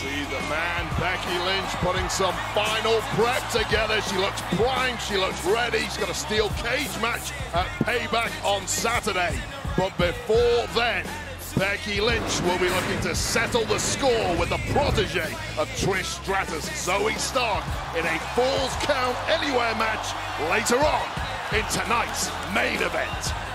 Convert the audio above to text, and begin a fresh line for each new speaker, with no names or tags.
See the man, Becky Lynch, putting some final prep together. She looks primed, she looks ready. She's got a steel cage match at Payback on Saturday. But before then, Becky Lynch will be looking to settle the score with the protege of Trish Stratus, Zoey Stark, in a Falls Count Anywhere match later on in tonight's main event.